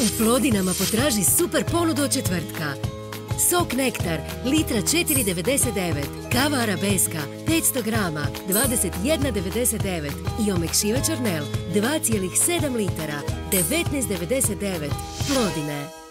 U Plodinama potraži super ponudu od četvrtka. Sok nektar, litra 4,99. Kava arabeska, 500 grama, 21,99. I omekšivač Ornel, 2,7 litara, 19,99. Plodine.